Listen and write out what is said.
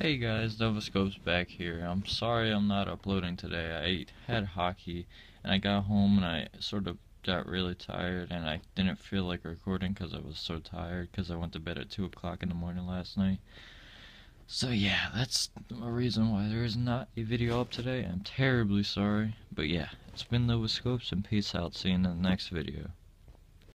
Hey guys, Nova Scopez back here. I'm sorry I'm not uploading today. I ate, had hockey and I got home and I sort of got really tired and I didn't feel like recording because I was so tired because I went to bed at 2 o'clock in the morning last night. So yeah, that's a reason why there is not a video up today. I'm terribly sorry. But yeah, it's been Nova Scopez and peace out. See you in the next video.